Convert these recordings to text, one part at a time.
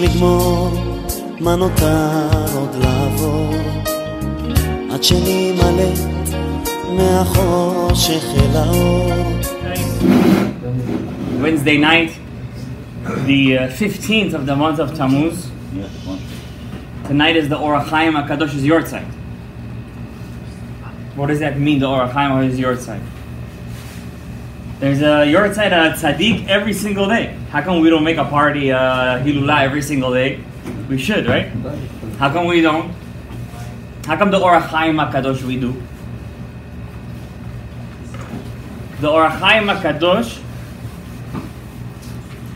לגמור, מה נותר עוד לעבור? עד מהחושך אל האור. Wednesday night, the uh, 15th of the month of Tammuz. Tonight is the Or HaChaim HaKadosh's Yortzeit. What does that mean, the Or HaChaim HaKadosh's Yortzeit? There's a Yortzeit at Tzaddik every single day. How come we don't make a party, uh, Hilula, every single day? We should, right? How come we don't? How come the Or HaChaim HaKadosh we do? The Or HaChaim HaKadosh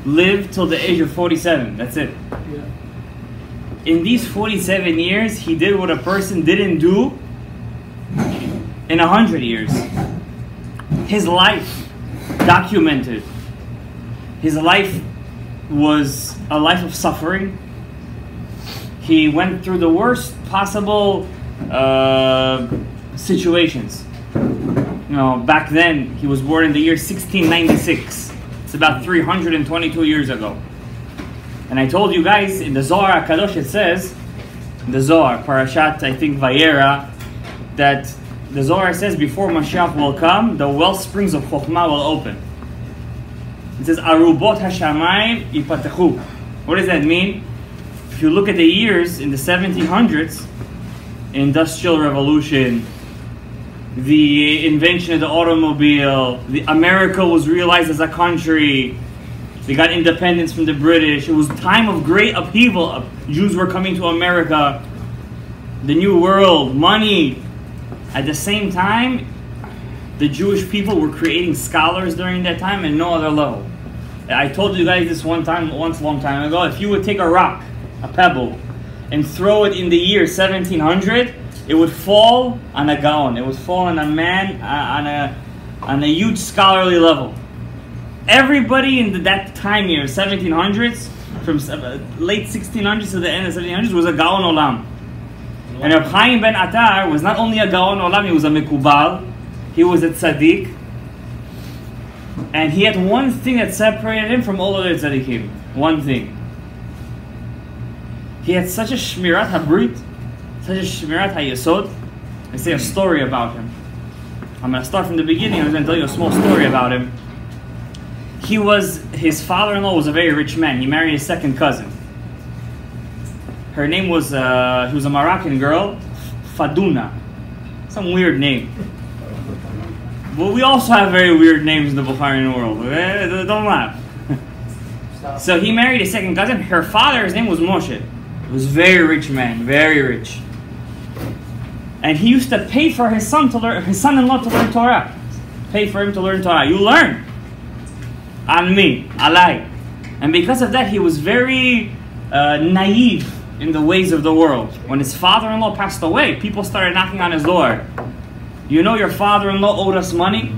lived till the age of 47. That's it. In these 47 years, he did what a person didn't do in 100 years. His life documented. His life was a life of suffering. He went through the worst possible uh, situations. You know, back then, he was born in the year 1696. It's about 322 years ago. And I told you guys in the Zohar Kadosh it says, in the Zohar, Parashat, I think Vayera, that the Zohar says before Mashiach will come, the well springs of Chokhmah will open. It says, Arubot Hashamayim ipatechu. What does that mean? If you look at the years in the 1700s, Industrial Revolution, the invention of the automobile, the America was realized as a country. They got independence from the British. It was time of great upheaval. Jews were coming to America. The new world, money. At the same time, the Jewish people were creating scholars during that time and no other level. I told you guys this one time, once a long time ago. If you would take a rock, a pebble, and throw it in the year 1700, it would fall on a gaon. It would fall on a man uh, on a on a huge scholarly level. Everybody in the, that time here, 1700s, from uh, late 1600s to the end of 1700s, was a gaon olam. And Reb Chaim ben Atar was not only a gaon olam, he was a mikubal, he was a tzaddik, and he had one thing that separated him from all other tzaddikim. One thing. He had such a shmirat habrit, such a shmirat hayesod. I say a story about him. I'm going to start from the beginning. I'm going to tell you a small story about him. He was his father-in-law was a very rich man. He married his second cousin. Her name was uh, he was a Moroccan girl, Faduna, some weird name. But we also have very weird names in the Bukharian world. Okay? Don't laugh. so he married a second cousin. Her father, his name was Moshe. He was a very rich man, very rich. And he used to pay for his son to learn, his son-in-law to learn Torah. Pay for him to learn Torah. You learn. On me, alai. And because of that, he was very uh, naive in the ways of the world. When his father-in-law passed away, people started knocking on his door. You know your father-in-law owed us money?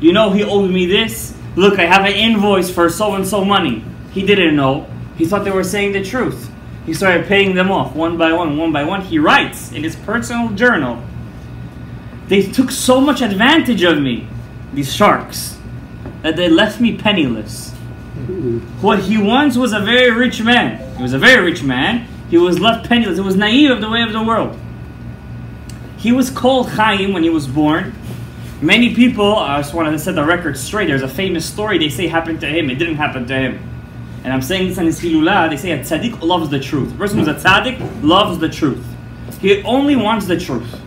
You know he owed me this? Look, I have an invoice for so-and-so money. He didn't know. He thought they were saying the truth. He started paying them off one by one, one by one. He writes in his personal journal, they took so much advantage of me, these sharks, that they left me penniless. What he once was a very rich man. He was a very rich man. He was left penniless. He was naive of the way of the world. He was called Chaim when he was born. Many people, I just want to set the record straight. There's a famous story they say happened to him. It didn't happen to him. And I'm saying this on his Hilula. They say a tzaddik loves the truth. The person who's a tzaddik loves the truth. He only wants the truth.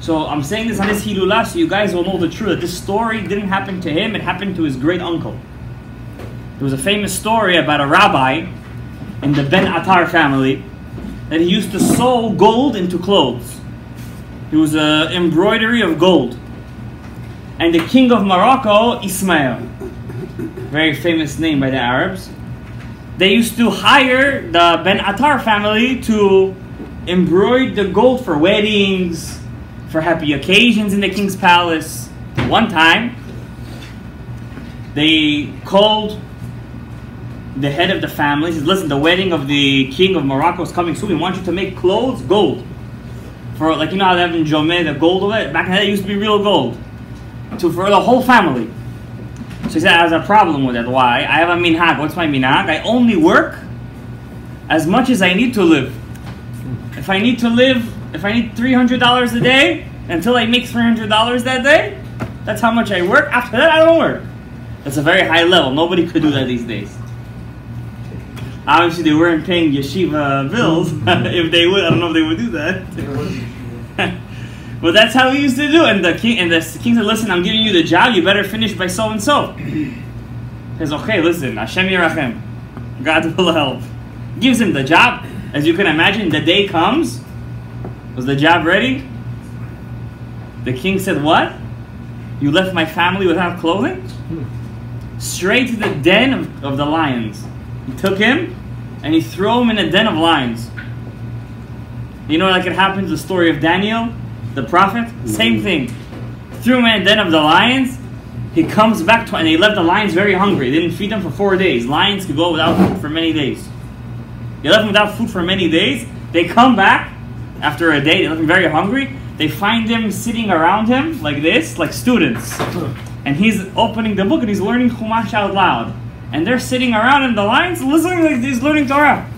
So I'm saying this on his Hilula so you guys will know the truth. That this story didn't happen to him. It happened to his great uncle. There was a famous story about a rabbi in the Ben Atar family that he used to sew gold into clothes. He was an embroidery of gold. And the king of Morocco, Ismail, very famous name by the Arabs, they used to hire the Ben Atar family to embroider the gold for weddings, for happy occasions in the king's palace. One time, they called the head of the family. Says, "Listen, the wedding of the king of Morocco is coming soon. We want you to make clothes gold for like you know how they have in Jomé the gold of it. Back in the day, it used to be real gold. To for the whole family." So he said, "I have a problem with it. Why? I have a minhag. What's my minhag? I only work as much as I need to live. If I need to live, if I need $300 a day until I make $300 that day, that's how much I work. After that, I don't work. That's a very high level. Nobody could do that these days. Obviously, they weren't paying yeshiva bills. if they would, I don't know if they would do that. but that's how we used to do. It. And the king and the king said, "Listen, I'm giving you the job. You better finish by so and so." He says, "Okay, listen, Hashem Yerachem, God will help." Gives him the job. As you can imagine, the day comes. Was the job ready? The king said, "What? You left my family without clothing?" Straight to the den of, of the lions. He took him and he threw him in a den of lions. You know, like it happened to the story of Daniel, the prophet? Same mm-hmm. thing. Threw him in a den of the lions. He comes back to, and they left the lions very hungry. They didn't feed them for four days. Lions could go without food for many days. They left them without food for many days. They come back after a day. They left them very hungry. They find him sitting around him like this, like students. And he's opening the book and he's learning Chumash out loud and they're sitting around in the lines listening like he's learning Torah.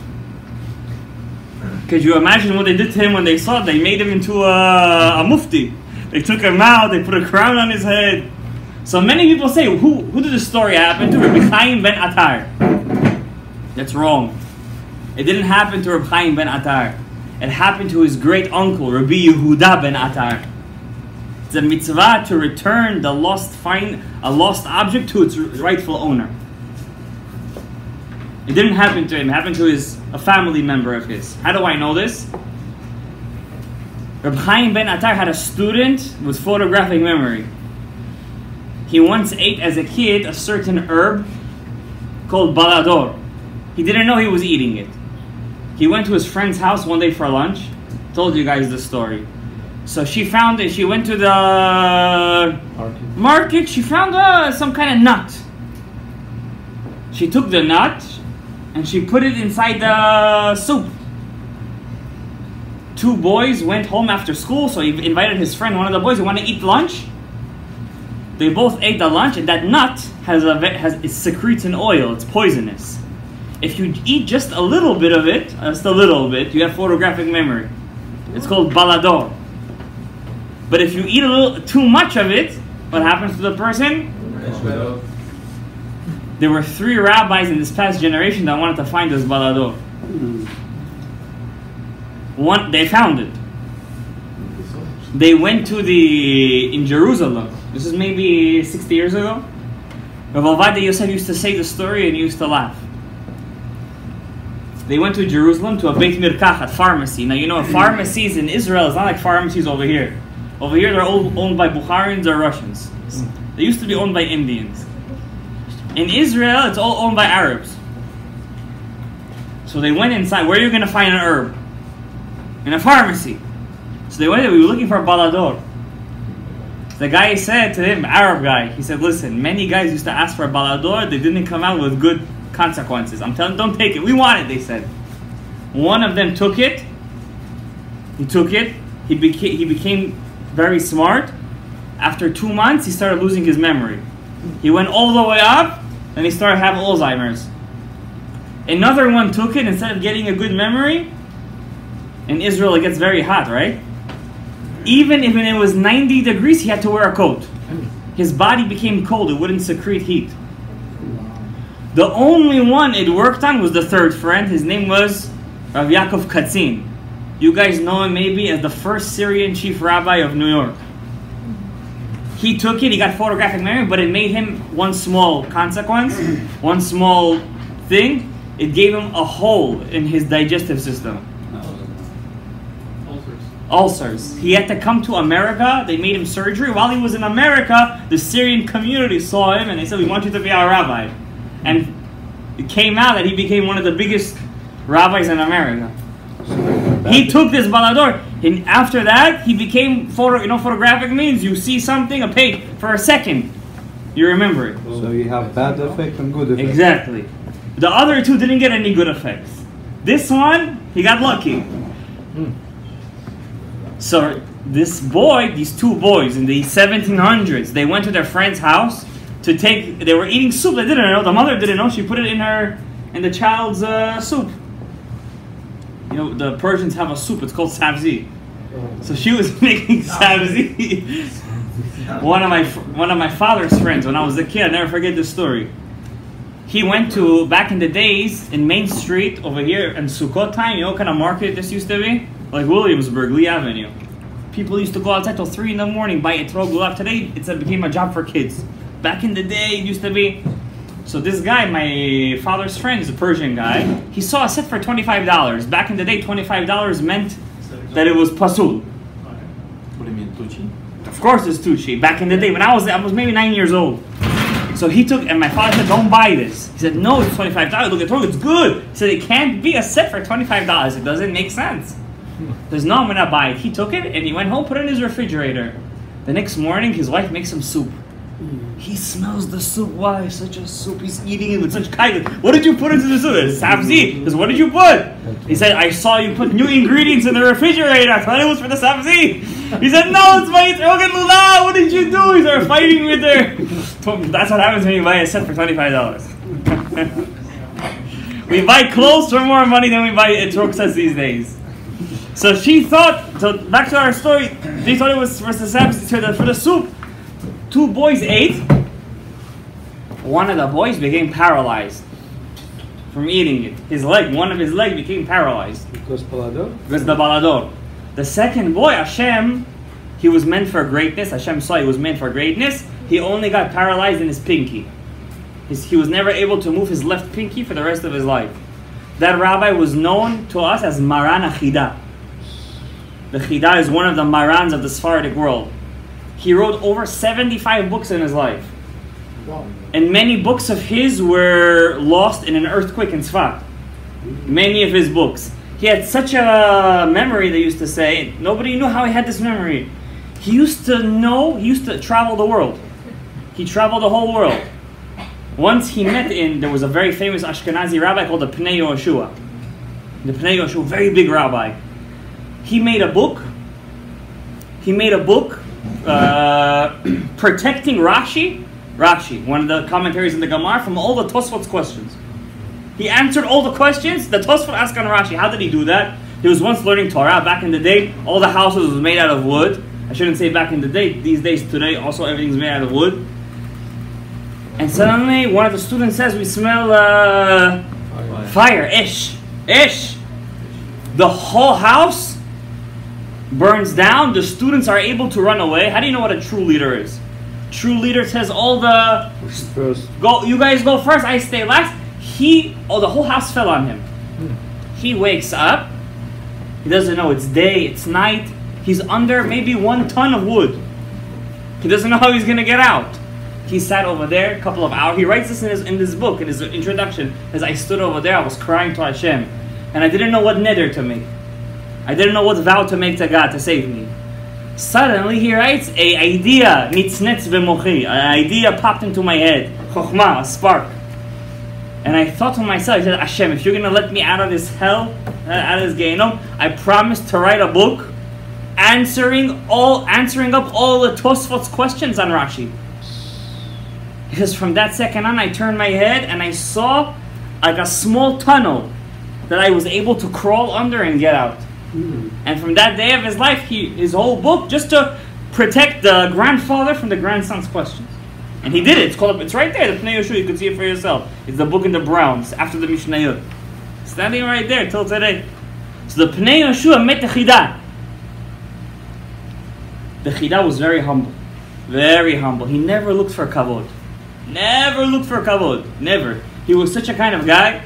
Could you imagine what they did to him when they saw it? They made him into a, a mufti. They took him out, they put a crown on his head. So many people say, who, who did this story happen to? Rabbi Chaim ben Attar. That's wrong. It didn't happen to Rabbi Chaim ben Attar. It happened to his great uncle, Rabbi Yehuda ben Attar. It's a mitzvah to return the lost find a lost object to its rightful owner. It didn't happen to him. It happened to his a family member of his. How do I know this? Reb Chaim ben Attar had a student with photographic memory. He once ate as a kid a certain herb called balador. He didn't know he was eating it. He went to his friend's house one day for lunch. Told you guys the story. So she found it. She went to the Market. market. She found uh, some kind of nut. She took the nut and she put it inside the soup. Two boys went home after school, so he invited his friend, one of the boys, who want to eat lunch. They both ate the lunch, and that nut has a has it secretes an oil. It's poisonous. If you eat just a little bit of it, uh, just a little bit, you have photographic memory. It's called balador. But if you eat a little too much of it, what happens to the person? There were three rabbis in this past generation that wanted to find this balador. One, they found it. They went to the in Jerusalem. This is maybe 60 years ago. Rav Yosef used to say the story and he used to laugh. They went to Jerusalem to a Beit Mirkachat pharmacy. Now you know pharmacies in Israel is not like pharmacies over here. Over here they're all owned by Bukharians or Russians. They used to be owned by Indians. In Israel, it's all owned by Arabs. So they went inside. Where are you going to find an herb? In a pharmacy. So they went. We were looking for a balador. The guy said to him, Arab guy, he said, "Listen, many guys used to ask for a balador. They didn't come out with good consequences. I'm telling, don't take it. We want it." They said. One of them took it. He took it. He became he became very smart. After two months, he started losing his memory. He went all the way up, and he started having Alzheimer's. Another one took it instead of getting a good memory. In Israel, it gets very hot, right? Even if it was 90 degrees, he had to wear a coat. His body became cold, it wouldn't secrete heat. The only one it worked on was the third friend. His name was Rav Yaakov Katzin. You guys know him maybe as the first Syrian chief rabbi of New York. He took it, he got photographic memory, but it made him one small consequence, one small thing. It gave him a hole in his digestive system. Ulcers. Ulcers. He had to come to America. They made him surgery. While he was in America, the Syrian community saw him and they said, We want you to be our rabbi. And it came out that he became one of the biggest rabbis in America. He took this balador, and after that, he became photo. You know, photographic means you see something, a page for a second, you remember it. So you have bad effect and good effect. Exactly. The other two didn't get any good effects. This one, he got lucky. So this boy, these two boys in the 1700s, they went to their friend's house to take. They were eating soup. They didn't know. The mother didn't know. She put it in her in the child's uh, soup. You know, the Persians have a soup. It's called sabzi. So she was making sabzi. one of my one of my father's friends when I was a kid. I never forget this story. He went to back in the days in Main Street over here in Sukkot time. You know what kind of market this used to be? Like Williamsburg, Lee Avenue. People used to go outside till three in the morning buy a trog Today it's a, became a job for kids. Back in the day, it used to be. So this guy, my father's friend, is a Persian guy. He saw a set for twenty five dollars. Back in the day, twenty five dollars meant that it was pasul. What do you mean, Tucci? Of course, it's cheap. Back in the day, when I was I was maybe nine years old. So he took, and my father said, "Don't buy this." He said, "No, it's twenty five dollars. Look at it, it's good." He said, "It can't be a set for twenty five dollars. It doesn't make sense." There's no, I'm gonna buy it. He took it and he went home, put it in his refrigerator. The next morning, his wife makes him soup. He smells the soup. Why such a soup? He's eating it with such kindness. What did you put into the soup? It's sabzi. Because what did you put? He said, I saw you put new ingredients in the refrigerator. I thought it was for the sabzi. He said, No, it's my Rogan Lula. What did you do? He started fighting with her. That's what happens when you buy a set for $25. we buy clothes for more money than we buy etroxas these days. So she thought, so back to our story, they thought it was for the, the, for the soup. Two boys ate. One of the boys became paralyzed from eating it. His leg, one of his leg became paralyzed. Because Palador? Because the balador. The second boy, Hashem, he was meant for greatness. Hashem saw he was meant for greatness. He only got paralyzed in his pinky. His, he was never able to move his left pinky for the rest of his life. That rabbi was known to us as Maran HaChida. The Chida is one of the Marans of the Sephardic world. He wrote over 75 books in his life. Wow. And many books of his were lost in an earthquake in Sfat. Many of his books. He had such a memory, they used to say. Nobody knew how he had this memory. He used to know, he used to travel the world. He traveled the whole world. Once he met in, there was a very famous Ashkenazi rabbi called the Pnei Yoshua. The Pnei Yoshua, very big rabbi he made a book. He made a book uh, protecting Rashi, Rashi, one of the commentaries in the Gemara, from all the Tosfot's questions. He answered all the questions. The Tosfot asked on Rashi, how did he do that? He was once learning Torah. Back in the day, all the houses was made out of wood. I shouldn't say back in the day. These days, today, also everything's made out of wood. And suddenly, one of the students says, "We smell uh, fire. fire, ish, ish." The whole house burns down, the students are able to run away. How do you know what a true leader is? True leader says all the first. Go, you guys go first. I stay last. He, oh, the whole house fell on him. Hmm. He wakes up. He doesn't know it's day, it's night. He's under maybe one ton of wood. He doesn't know how he's gonna get out. He sat over there a couple of hours. He writes this in his in this book in his introduction. As I stood over there, I was crying to Hashem, and I didn't know what nether to make. I didn't know what vow to make to God to save me. Suddenly he writes, a idea, mitznetz v'mochi, an idea popped into my head, chokhmah, a spark. And I thought to myself, I said, Hashem, if you're going to let me out of this hell, uh, out of this Gehinnom, I promise to write a book answering all, answering up all the Tosfot's questions on Rashi. Because from that second on, I turned my head and I saw like a small tunnel that I was able to crawl under and get out. Hmm. And from that day of his life, he his whole book just to protect the grandfather from the grandson's questions. And he did it. It's called. It's right there. The Pnei Yoshua. You can see it for yourself. It's the book in the Browns after the Mishnayot. Standing right there till today. So the Pnei Yoshua met the Chida. The Chida was very humble, very humble. He never looked for kavod. Never looked for kavod. Never. He was such a kind of guy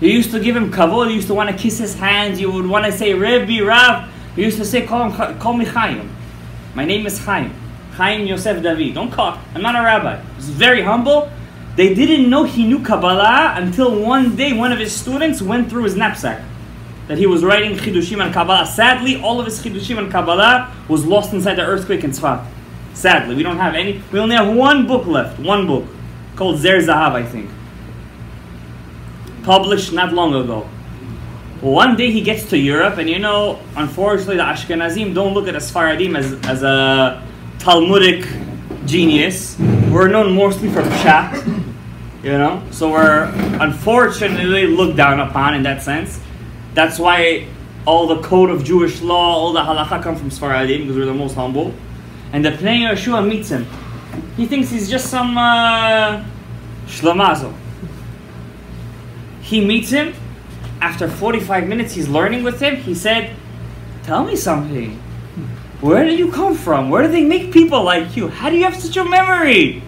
you used to give him kavod. You used to want to kiss his hands. You would want to say Rebbe, Rav. You used to say, call, him, call me Chaim. My name is Chaim. Chaim Yosef David. Don't call. I'm not a rabbi. He's very humble. They didn't know he knew Kabbalah until one day one of his students went through his knapsack that he was writing Chidushim and Kabbalah. Sadly, all of his Chidushim and Kabbalah was lost inside the earthquake in Tzfat. Sadly, we don't have any. We only have one book left. One book called Zer Zahav, I think published not long ago. One day he gets to Europe, and you know, unfortunately, the Ashkenazim don't look at the Sfaradim as, as a Talmudic genius. We're known mostly for Pshat, you know, so we're unfortunately looked down upon in that sense. That's why all the code of Jewish law, all the halacha come from Sfaradim because we're the most humble. And the Pnei Yeshua meets him. He thinks he's just some uh, shlamazel. He meets him. After 45 minutes, he's learning with him. He said, Tell me something. Where did you come from? Where do they make people like you? How do you have such a memory?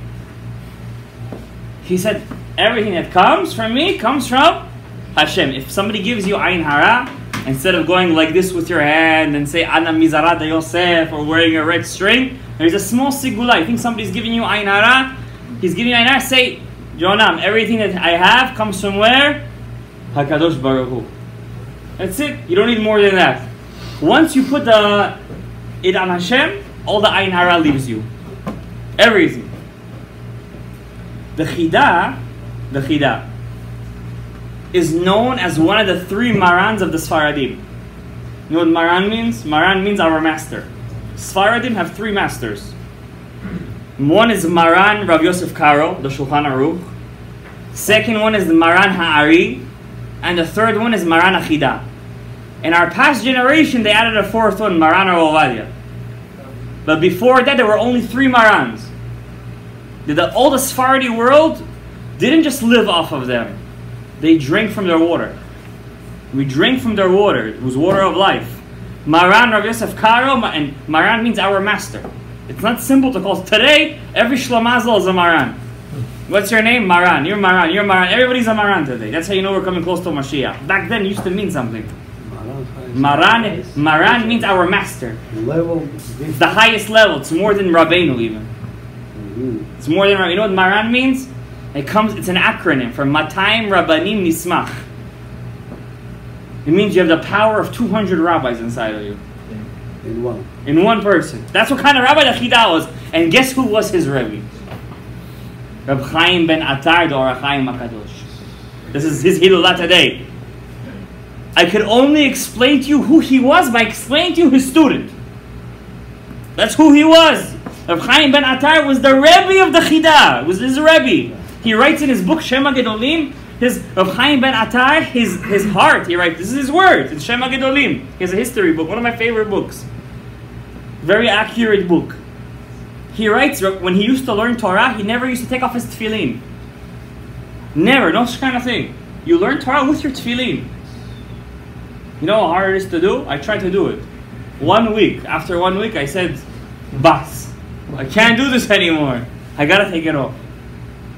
He said, Everything that comes from me comes from Hashem. If somebody gives you Ain Hara, instead of going like this with your hand and say Ana Mizarada Yosef or wearing a red string, there's a small sigula. You think somebody's giving you Ain Hara? He's giving you Ain Hara, say, Jonam, everything that I have comes from where? Hakadosh Baruch Hu. That's it. You don't need more than that. Once you put the it on Hashem, all the Ain Hara leaves you. Everything. The Chida, the Chida, is known as one of the three Marans of the Sfaradim. You know what Maran means? Maran means our master. Sfaradim have three masters. One is Maran Rav Yosef Karo, the Shulchan Aruch. Second one is the Maran Ha'ari. And the third one is Maran HaChida. In our past generation, they added a fourth one, Maran Ovadia. But before that, there were only three Marans. The, the Sephardi world didn't just live off of them. They drank from their water. We drink from their water. It was water of life. Maran Rav Yosef Karo, and Maran means our master. It's not simple to call. Today, every Shlamazel is a Maran. What's your name? Maran. You're Maran. You're Maran. Everybody's a Maran today. That's how you know we're coming close to Mashiach. Back then, it used to mean something. Maran, Maran means our master. Level. It's the highest level. It's more than Rabbeinu even. It's more than you know what Maran means. It comes. It's an acronym for Matayim Rabbanim Nismach. It means you have the power of 200 rabbis inside of you. In one. In one person. That's what kind of rabbi the Chida was. And guess who was his Rebbe? Reb Chaim ben Atar, the Or Chaim HaKadosh. This is his Hilulah today. I could only explain to you who he was by explaining to you his student. That's who he was. Reb Chaim ben Atar was the Rebbe of the Chida. Was his Rebbe. He writes in his book Shem HaGedolim, his Reb Chaim ben Atar, his, his heart, he writes, this is his words, it's Shem HaGedolim. He has a history book, one of my favorite books. Very accurate book. He writes, when he used to learn Torah, he never used to take off his tefillin. Never, no such kind of thing. You learn Torah with your tefillin. You know how hard it is to do? I tried to do it. One week, after one week, I said, Bas, I can't do this anymore. I gotta take it off.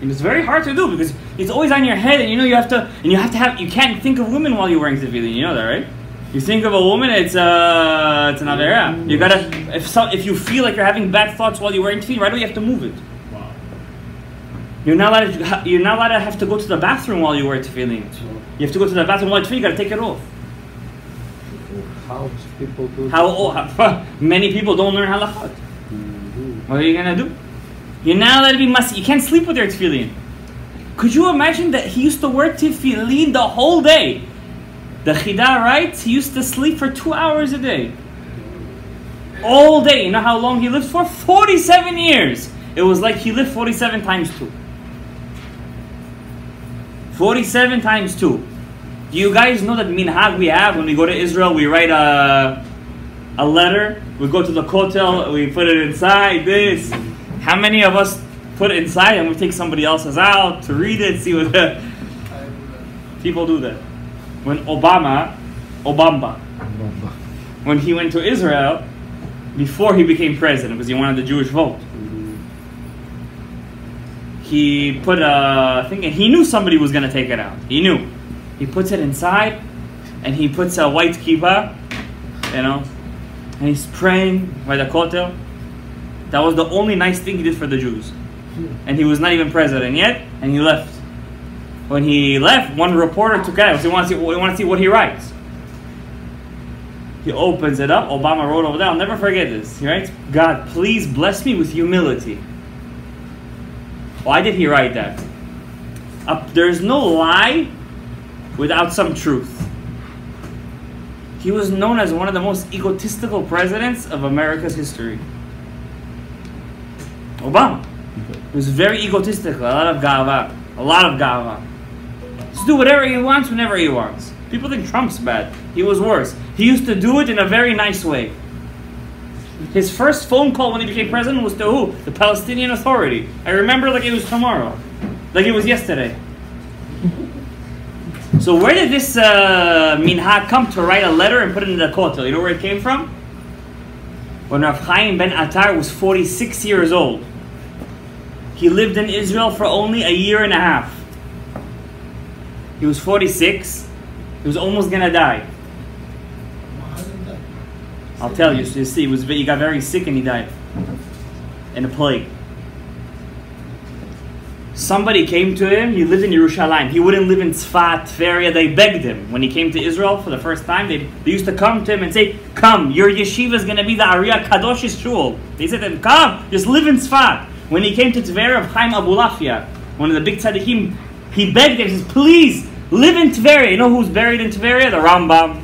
And it's very hard to do because it's always on your head, and you know you have to, and you have to have, you can't think of women while you're wearing tefillin. You know that, right? You think of a woman, it's uh, it's another era. You gotta, if some, if you feel like you're having bad thoughts while you're wearing tefillin, right away you have to move it. Wow. You're not allowed to, you're not allowed to have to go to the bathroom while you wear tefillin. You have to go to the bathroom while tefillin. You gotta take it off. How people do How, oh, how many people don't learn halachot? Mhm. What are you gonna do? You're not allowed to be mas. You can't sleep with your tefillin. Could you imagine that he used to wear tefillin the whole day? The Chida writes he used to sleep for two hours a day. All day. You know how long he lived for? 47 years. It was like he lived 47 times 2. 47 times 2. Do you guys know that minhag we have when we go to Israel? We write a, a letter. We go to the kotel. We put it inside this. How many of us put it inside and we take somebody else's out to read it, see what the uh, people do that. When Obama, Obama, when he went to Israel, before he became president, because he wanted the Jewish vote, mm-hmm. he put a thing, and he knew somebody was going to take it out. He knew. He puts it inside, and he puts a white kippah, you know, and he's praying by the kotel. That was the only nice thing he did for the Jews. And he was not even president yet, and he left. When he left, one reporter took it out. He wants to see, he wants to see what he writes. He opens it up. Obama wrote over there. I'll never forget this. He writes, God, please bless me with humility. Why did he write that? Uh, there's no lie without some truth. He was known as one of the most egotistical presidents of America's history. Obama. He was very egotistical, a lot of gava, a lot of gava. Just do whatever he wants whenever he wants. People think Trump's bad. He was worse. He used to do it in a very nice way. His first phone call when he became president was to who? The Palestinian Authority. I remember like it was tomorrow, like it was yesterday. So where did this uh, minhag come to write a letter and put it in the kotel? You know where it came from? When Rav Chaim ben Atar was 46 years old. He lived in Israel for only a year and a half. He was 46. He was almost gonna die. I'll tell you. So you see, he was he got very sick and he died in a plague. Somebody came to him. He lived in Yerushalayim. He wouldn't live in Tzfat, Tveria. They begged him when he came to Israel for the first time. They, they used to come to him and say, "Come, your yeshiva is to be the Ariya Kadosh shul." They said to him, "Come, just live in Tzfat." When he came to Tveria of Chaim Abulafia, one of the big tzaddikim, he begged him. He says, "Please live in Tveria." You know who's buried in Tveria? The Rambam,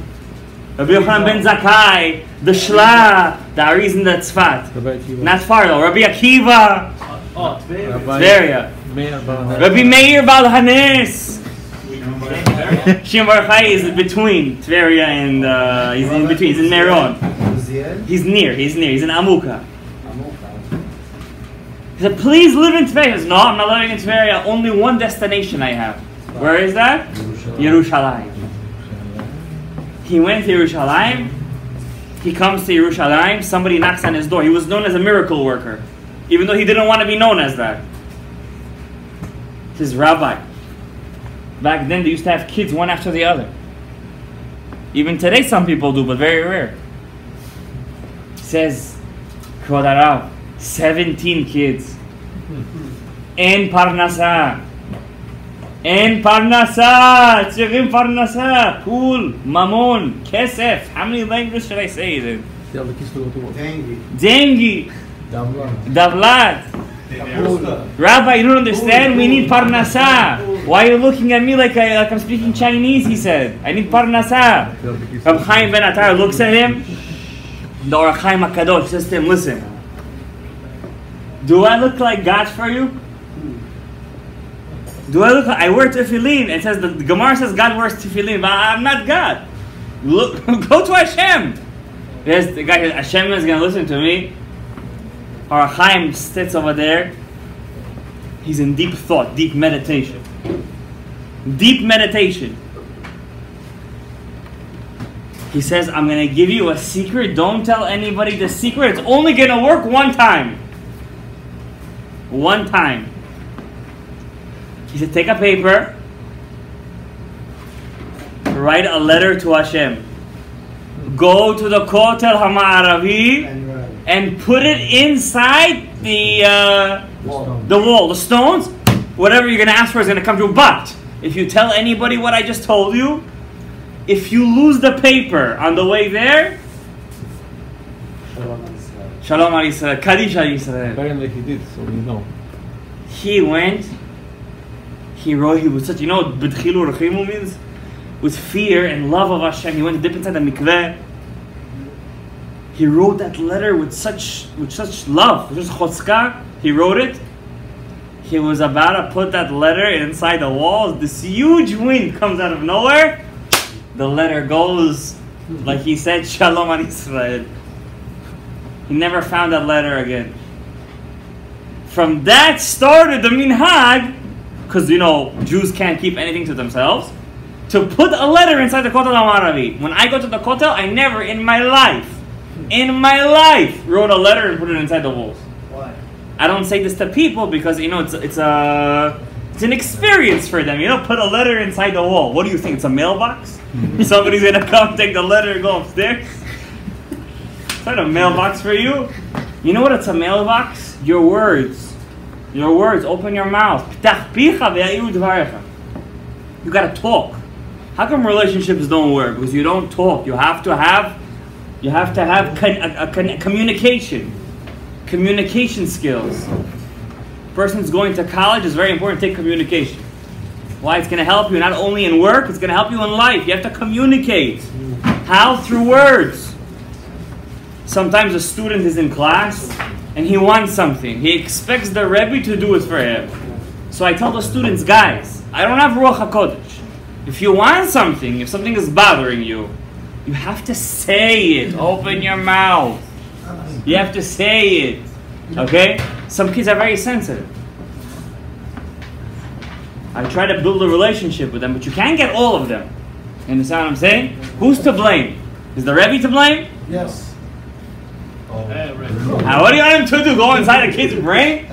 Rabbi Yochanan ben Zakkai, the Shla, the Ariz in the Tzfat. Rabbi Akiva. Not far though. Rabbi Akiva, Rabbi Tveria. Meir Bar- Rabbi Meir Baal HaNes. Shimon Bar Yochai is between Tveria and uh, he's in between. He's in Meron. He's near. He's near. He's in Amuka. He said, "Please live in Tveria." He says, "No, I'm not living in Tveria. Only one destination I have. Where is that? Yerushalayim. He went to Yerushalayim. He comes to Yerushalayim. Somebody knocks on his door. He was known as a miracle worker, even though he didn't want to be known as that. His rabbi. Back then, they used to have kids one after the other. Even today, some people do, but very rare. Says, Kvod 17 kids. In Parnasah אין פרנסה, צריכים Parnasa, Pool, Mamon, Kesef. how many languages should I say it in? Dengi. Davlat. Rabbi, you don't understand? We need parnasa. Why are you looking at me like, I, like I'm speaking Chinese? He said, I need parnasa. Rab Chaim Ben Attar looks at him. The Or HaChaim HaKadosh says to him, listen, do I look like God for you? Do I look I wear tefillin. It says, the, the Gemara says God wears tefillin, but I'm not God. Look, go to Hashem. Yes, the guy, Hashem is going to listen to me. Our Chaim sits over there. He's in deep thought, deep meditation. Deep meditation. He says, I'm going to give you a secret. Don't tell anybody the secret. It's only going to work one time. One time. He said, take a paper, write a letter to Hashem. Go to the Kotel Hama'aravi and put it inside the uh, the wall, the stones. Whatever you're going to ask for is going to come true. But if you tell anybody what I just told you, if you lose the paper on the way there, Shalom al Yisrael, Kaddish al Yisrael. Apparently he did, so we know. He went, he wrote, he was such, you know what B'tchilu Rechimu means? With fear and love of Hashem. He went to dip inside the mikveh. He wrote that letter with such with such love, with such chotzka. He wrote it. He was about to put that letter inside the walls. This huge wind comes out of nowhere. The letter goes, like he said, Shalom al Israel. He never found that letter again. From that started the minhag, because you know Jews can't keep anything to themselves, to put a letter inside the Kotel Amaravi. When I go to the Kotel, I never in my life, in my life, wrote a letter and put it inside the walls. Why? I don't say this to people because you know it's it's a it's an experience for them. You know, put a letter inside the wall. What do you think? It's a mailbox? Somebody's gonna come take the letter and go upstairs. Is that a mailbox for you? You know what? It's a mailbox. Your words, your words. Open your mouth. You gotta talk. How come relationships don't work? Because you don't talk. You have to have, you have to have con- a, a con- communication communication skills. Person's going to college is very important take communication. Why? It's to help you not only in work, it's to help you in life. You have to communicate. How? Through words. Sometimes a student is in class and he wants something. He expects the Rebbe to do it for him. So I tell the students, guys, I don't have Ruach HaKodesh. If you want something, if something is bothering you, you have to say it. Open your mouth. You have to say it. Okay? Some kids are very sensitive. I try to build a relationship with them, but you can't get all of them. You understand what I'm saying? Who's to blame? Is the Rebbe to blame? Yes. What do you want him to do? Go inside a kid's brain?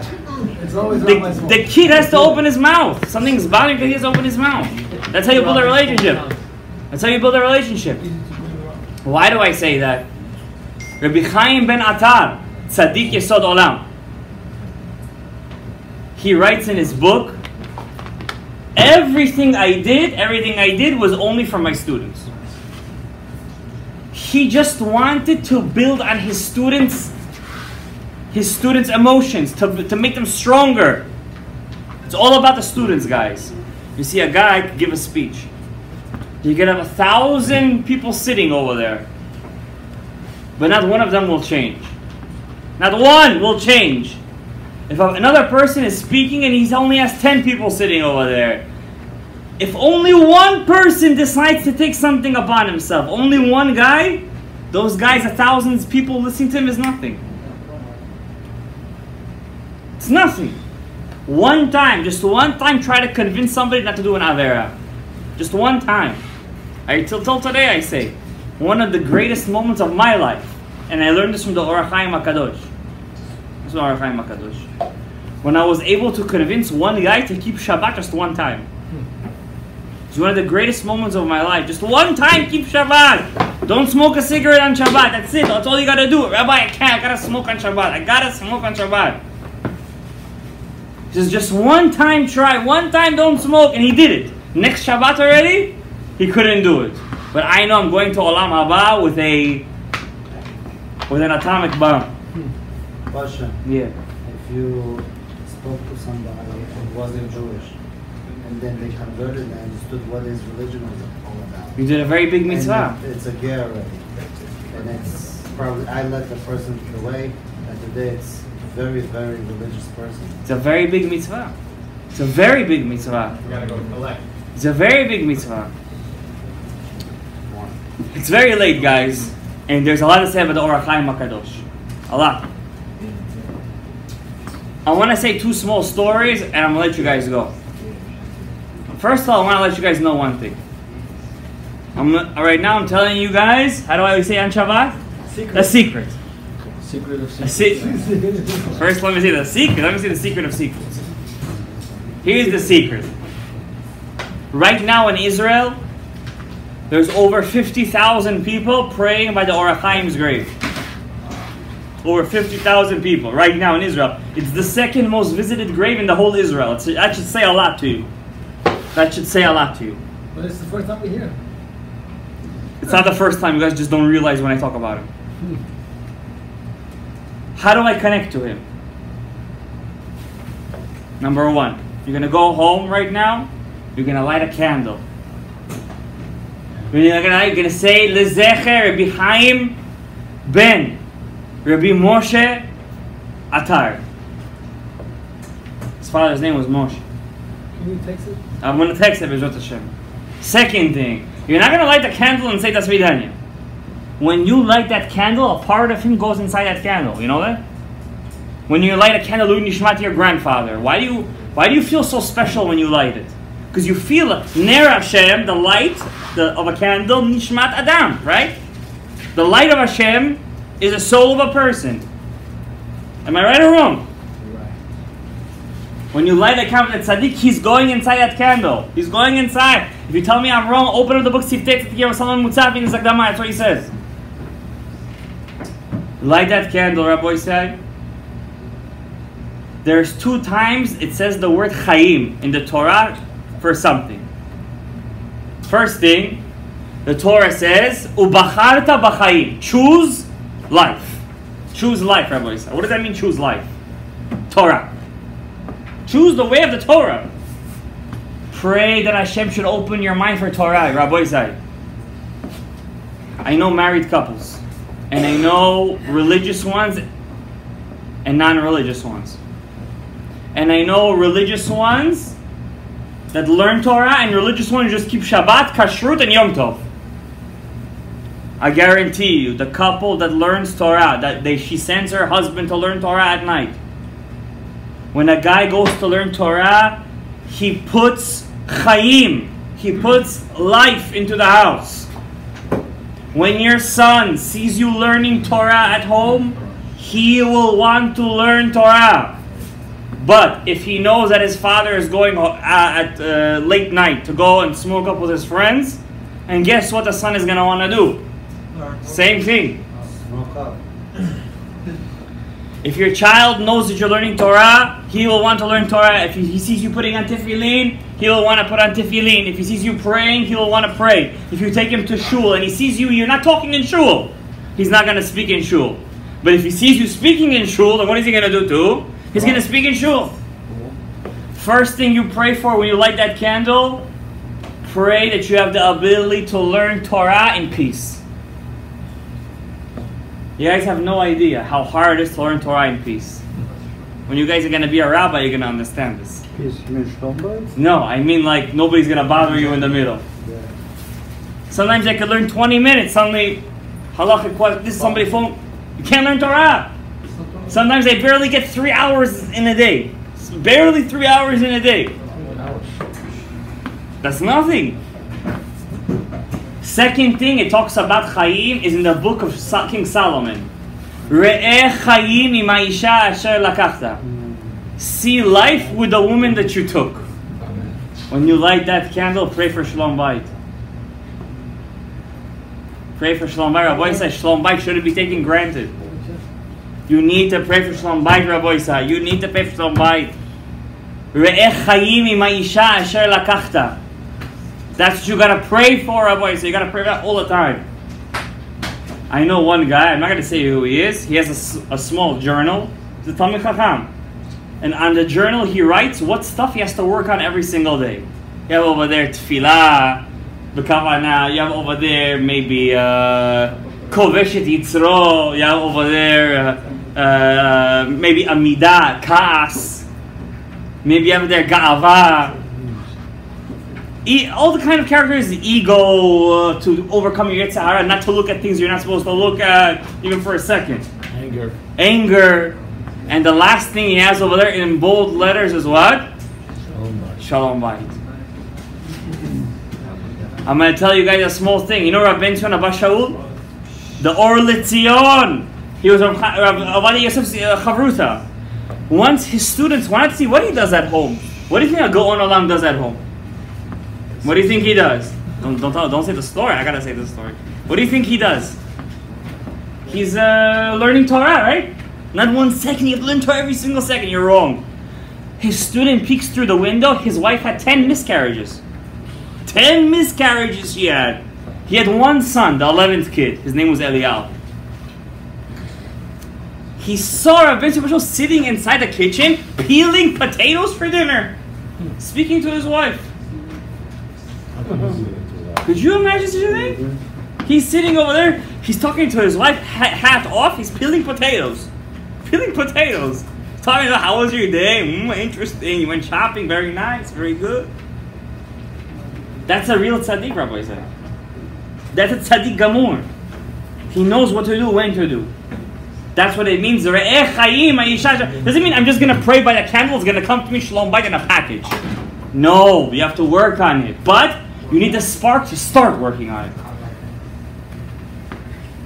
It's always The, the kid has to open his mouth. Something's bothering because he has to open his mouth. That's how you build a relationship. That's how you build a relationship. Why do I say that? Rabbi Chaim ben Atar, Tzaddik Yesod Olam. He writes in his book, everything I did, everything I did was only for my students. He just wanted to build on his students' his students' emotions, to, to make them stronger. It's all about the students, guys. You see a guy give a speech. You can have a thousand people sitting over there. But not one of them will change. Not one will change. If another person is speaking and he only has 10 people sitting over there, if only one person decides to take something upon himself, only one guy, those guys, a thousands people listening to him is nothing. It's nothing. One time, just one time, try to convince somebody not to do an Avera. Just one time. I till, till today I say, one of the greatest moments of my life, and I learned this from the Orach HaKadosh. This is Orach HaKadosh. When I was able to convince one guy to keep Shabbat just one time. It's one of the greatest moments of my life. Just one time, keep Shabbat. Don't smoke a cigarette on Shabbat. That's it. That's all you gotta do. Rabbi, I can't. I gotta smoke on Shabbat. I gotta smoke on Shabbat. Just just one time try. One time don't smoke, and he did it. Next Shabbat already, he couldn't do it. But I know I'm going to Olam Haba with a with an atomic bomb. Question. Yeah. If you spoke to somebody who wasn't Jewish, and then they converted and understood what his religion was all about. You did a very big mitzvah. And it's a gear already. And it's probably, I led the person the way, and today it's a very, very religious person. It's a very big mitzvah. It's a very big mitzvah. We gotta go collect. It's a very big mitzvah. It's very late, guys, and there's a lot to say about the Orach Chaim HaKadosh. A lot. I want to say two small stories, and I'm gonna let you guys go. First of all, I want to let you guys know one thing. I'm right now. I'm telling you guys. How do I say on Shabbat? A secret. Secret of secrets. se- First, let me see the secret. Let me see the secret of secrets. Here's the secret. Right now in Israel, there's over 50,000 people praying by the Orach Chaim's grave. Over 50,000 people right now in Israel. It's the second most visited grave in the whole Israel. It's, that should say a lot to you. That should say a lot to you. But it's the first time we hear. It's not the first time. You guys just don't realize when I talk about him. Hmm. How do I connect to him? Number one, you're gonna go home right now. You're gonna light a candle. You're gonna, you're gonna say Lezecher Rabbi Chaim Ben Rabbi Moshe Atar. His father's name was Moshe. Text it? I'm gonna text it Hashem. Second thing, you're not gonna light the candle and say Tasvidanya. When you light that candle, a part of him goes inside that candle. You know that? When you light a candle, you Nishmat to your grandfather. Why do you why do you feel so special when you light it? Because you feel. Ner Hashem, the light the, of a candle, Nishmat Adam, right? The light of Hashem is the soul of a person. Am I right or wrong? When you light a candle at tzaddik, he's going inside that candle. He's going inside. If you tell me I'm wrong, open up the book Siftei Tzaddikim Salman Mutzaf in Zakdama. That's what he says. Light that candle, Rabbi said. There's two times it says the word Chaim in the Torah for something. First thing, the Torah says, Ubacharta b'chaim. Choose life. Choose life, Rabbi said. What does that mean, choose life? Torah. Choose the way of the Torah. Pray that Hashem should open your mind for Torah, Rabbi. I know married couples, and I know religious ones and non religious ones. And I know religious ones that learn Torah and religious ones just keep Shabbat, Kashrut, and Yom Tov. I guarantee you, the couple that learns Torah, that they, she sends her husband to learn Torah at night. When a guy goes to learn Torah, he puts chayim, he puts life into the house. When your son sees you learning Torah at home, he will want to learn Torah. But if he knows that his father is going uh, at uh, late night to go and smoke up with his friends, and guess what the son is going to want to do? Same thing. Smoke up. If your child knows that you're learning Torah, he will want to learn Torah. If he, sees you putting on tefillin, he will want to put on tefillin. If he sees you praying, he will want to pray. If you take him to shul and he sees you, you're not talking in shul, he's not going to speak in shul. But if he sees you speaking in shul, then what is he going to do too? He's going to speak in shul. First thing you pray for when you light that candle, pray that you have the ability to learn Torah in peace. You guys have no idea how hard it is to learn Torah in peace. When you guys are going to be a rabbi, you're going to understand this. Peace? No, I mean like nobody's going to bother you in the middle. Yeah. Sometimes I could learn 20 minutes. Suddenly, halachic question, this is somebody phone. You can't learn Torah. Sometimes I barely get three hours in a day. Barely three hours in a day. That's nothing. Second thing it talks about Chaim is in the book of King Solomon. Re'eh Chaim im ha'isha asher lakachta. See life with the woman that you took. When you light that candle, pray for Shalom Bayit. Pray for Shalom Bayit. Rabbi says Shalom Bayit shouldn't be taken granted. You need to pray for Shalom Bayit, Rabbi. You need to pray for Shalom Bayit. Re'eh Chaim im ha'isha asher lakachta. That's what you gotta pray for, Rabbi Isa. You gotta pray that all the time. I know one guy, I'm not gonna say who he is. He has a small journal. It's a Talmud Chacham. And on the journal, he writes what stuff he has to work on every single day. You have over there tefillah, b'kavana. You have over there maybe uh, koveshet yitzro. You have over there uh, uh, maybe amida, kaas. Maybe you have there ga'ava. E- all the kind of characters, the ego uh, to overcome your yitzhara, not to look at things you're not supposed to look at even for a second Anger. anger. And the last thing he has over there in bold letters is what? Shalom Bayit. I'm going to tell you guys a small thing. You know Rabbi Ben Abba Shaul? The Or Litzion. He was Rav Ovadia Yosef's uh, Chavruta. Once his students wanted to see what he does at home. What do you think a Gaon Olam does at home? What do you think he does? Don't, don't, tell, don't say the story. I gotta say the story. What do you think he does? He's uh, learning Torah, right? Not one second. You have Torah every single second. You're wrong. His student peeks through the window. His wife had 10 miscarriages. 10 miscarriages she had. He had one son, the 11th kid. His name was Elial. He saw Rabbi Shimon sitting inside the kitchen peeling potatoes for dinner, speaking to his wife. Could you imagine such a thing? He's sitting over there. He's talking to his wife, hat off. He's peeling potatoes. Peeling potatoes. Talking about how was your day? Mm, interesting. You went shopping. Very nice. Very good. That's a real tzaddik, Rabbi said. That's a tzaddik gamur. He knows what to do, when to do. That's what it means. Ha'isha- Doesn't mean I'm just gonna pray by the candle. It's gonna come to me shalom Bayit in a package. No, you have to work on it. But you need the spark to start working on it.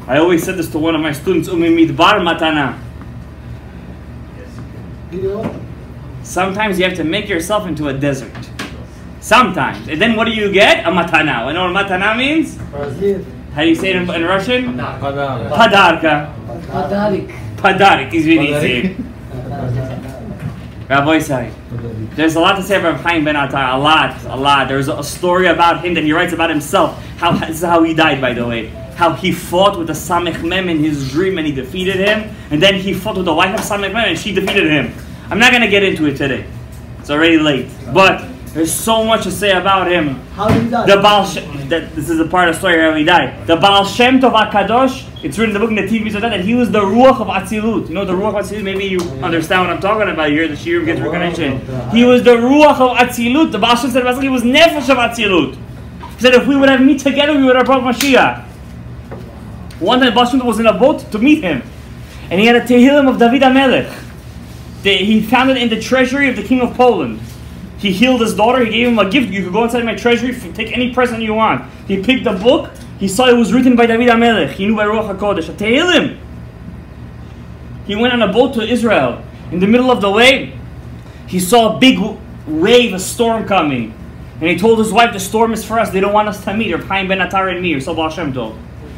I always said this to one of my students, Umi midbar matana. Sometimes you have to make yourself into a desert. Sometimes. And then what do you get? A matana. You know what matana means? How do you say it in, in Russian? Padar. Padarka. Padarik. Padarik is what he said. Rabbi. There's a lot to say about Chaim Ben Atar. A lot, a lot. There's a story about him that he writes about himself. How this is how he died, by the way. How he fought with the Samech Mem in his dream and he defeated him, and then he fought with the wife of Samech Mem and she defeated him. I'm not gonna get into it today. It's already late. But There's so much to say about him. How did he die? The Baal Shem, that this is a part of the story how he died. The Baal Shem Tov it's written in the book in the TV so that he was the Ruach of Atzilut. You know the Ruach of Atzilut? Maybe you understand what I'm talking about here. The Shiur gets recognition. He was the Ruach of Atzilut. The Baal Shem said he was Nefesh of Atzilut. He said if we would have met together, we would have brought Mashiach. One time Tov was in a boat to meet him. And he had a Tehillim of David HaMelech. The- He found it in the treasury of the king of Poland. He healed his daughter. He gave him a gift. You could go inside my treasury, take any present you want. He picked the book. He saw it was written by David HaMelech. He knew by Ruach HaKodesh. Tehillim. He went on a boat to Israel. In the middle of the way, he saw a big wave, a storm coming. And he told his wife, the storm is for us. They don't want us to meet. Or Chaim Ben Atar and me. Or so Baal Shem Tov.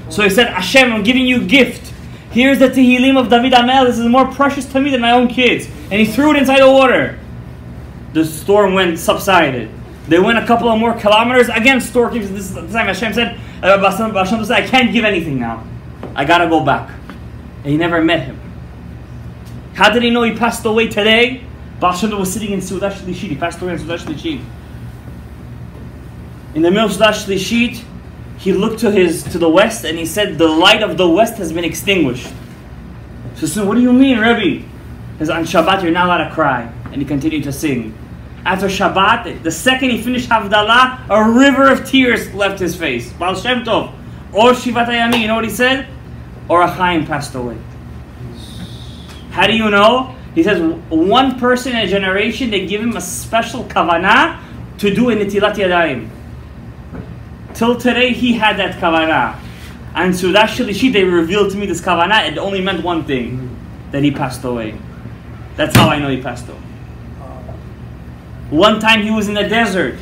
So he said, Hashem, I'm giving you a gift. Here's the Tehillim of David HaMelech. This is more precious to me than my own kids. And he threw it inside the water the storm went subsided. They went a couple of more kilometers. Again, storm keeps. This is the time Hashem said, Uh, Hashem Hashem said, I can't give anything now. I gotta go back. And he never met him. How did he know he passed away today? Baal was sitting in Seudat Shlishit. He passed away in Seudat Shlishit. In the middle of Seudat Shlishit, he looked to his to the west and he said, "The light of the west has been extinguished." So, so what do you mean, Rebbe? Says, on Shabbat you're not allowed to cry. And he continued to sing. After Shabbat, the second he finished Havdalah, a river of tears left his face. Baal Shem Tov. Or Shivat Hayami, you know what he said? Or HaChaim passed away. How do you know? He says one person in a generation, they give him a special kavanah to do a netilat yadayim. Till today, he had that kavanah. And so that Shilishi, they revealed to me this kavanah, it only meant one thing, that he passed away. That's how I know he passed away. One time he was in the desert,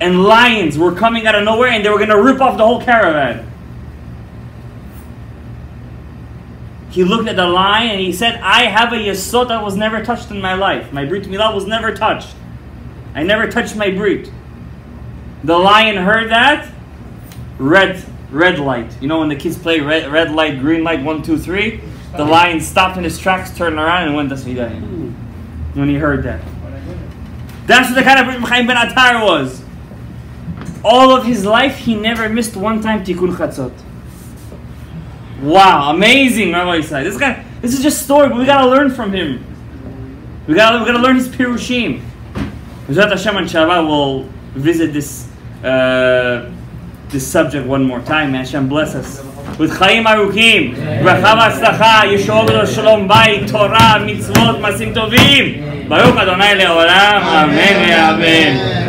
and lions were coming out of nowhere, and they were going to rip off the whole caravan. He looked at the lion and he said, I have a yesod that was never touched in my life. My brit milah was never touched. I never touched my brit. The lion heard that. Red, red light. You know when the kids play red, red light, green light, one, two, three. The lion stopped in his tracks, turned around, and went to Svidayim. Hmm. When he heard that. That's what the kind of Chaim Ben Atar was. All of his life, he never missed one time Tikkun Chatzot. Wow, amazing, Rabbi Isai. This guy, this is just story, but we gotta learn from him. We gotta, we gotta learn his pirushim. Bezrat Hashem and Shabbat will visit this, uh, this subject one more time. May Hashem bless us. With Chaim Arukim, Bracha V'Atzlacha, Yeshua Shalom Bayit, Torah, Mitzvot, Masim Tovim. ברוך אדוני לעולם, אמן ואמן.